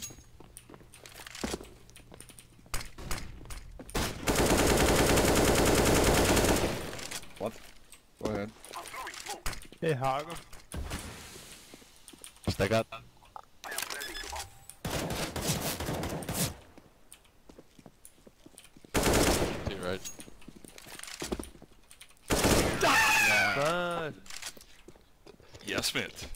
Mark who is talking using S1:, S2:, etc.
S1: short.
S2: What? Go ahead.
S3: Hey, Hagen.
S4: Stack up. To your right.
S3: But
S5: Yes, mate.